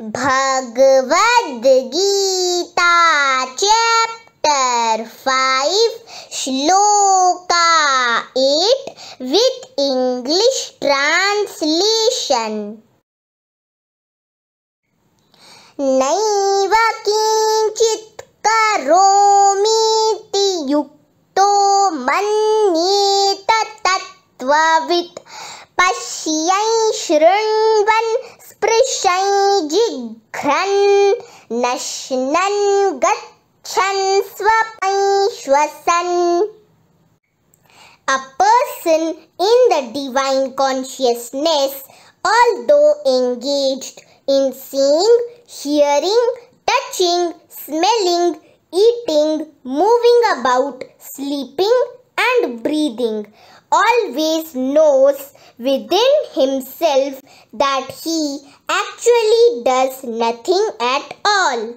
Bhagavad Gita chapter five shloka eight with English translation नैव किञ्चित् करोमीति युक्तो मन्येत तत्त्ववित्। पश्यै शृण्वन् स्पृशै जिघ्रन् नश्नन् गच्छन् स्वपै श्वसन् A person in the divine consciousness, although engaged in seeing, hearing, touching, smelling, eating, moving about, sleeping, and breathing, always knows within himself that he actually does nothing at all.